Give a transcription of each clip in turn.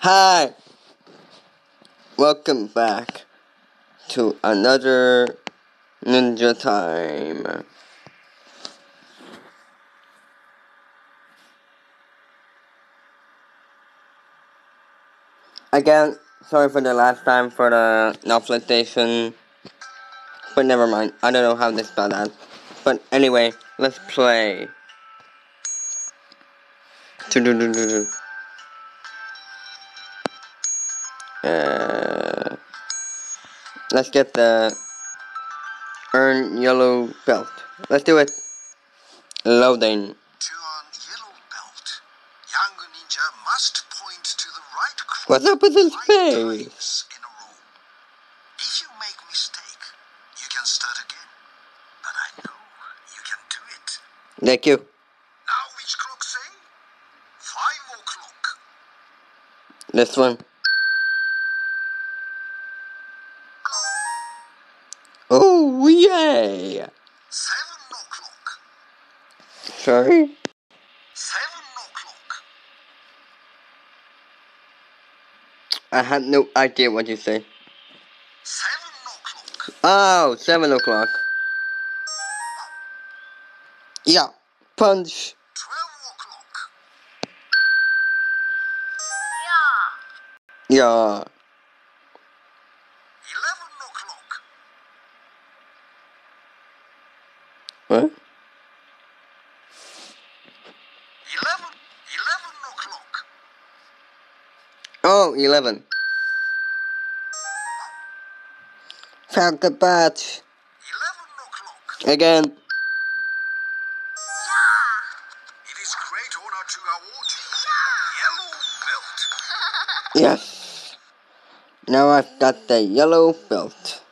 Hi! Welcome back to another Ninja Time. Again, sorry for the last time for the novelization. But never mind, I don't know how they spell that. But anyway, let's play. Uh, let's get the earn yellow belt. Let's do it. Loading. To earn yellow belt, young ninja must point to the right What's up with his face? times in a row. If you make mistake, you can start again. But I know you can do it. Thank you. Now which clock say? Five o'clock. This one. Yay! Seven o'clock. Sorry? Seven o'clock. I had no idea what you say. Seven o'clock. Oh, seven o'clock. Yeah, punch. Twelve o'clock. Yeah. Eleven o'clock. What? Eleven. Eleven o'clock. Oh, 11. Found the badge. Eleven o'clock. Again. It is great honor to award you yellow belt. Yes. Now I've got the yellow belt.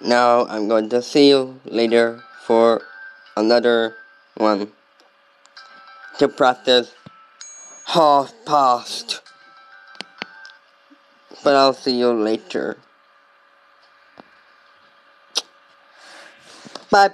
Now I'm going to see you later for another one to practice half past. But I'll see you later. Bye.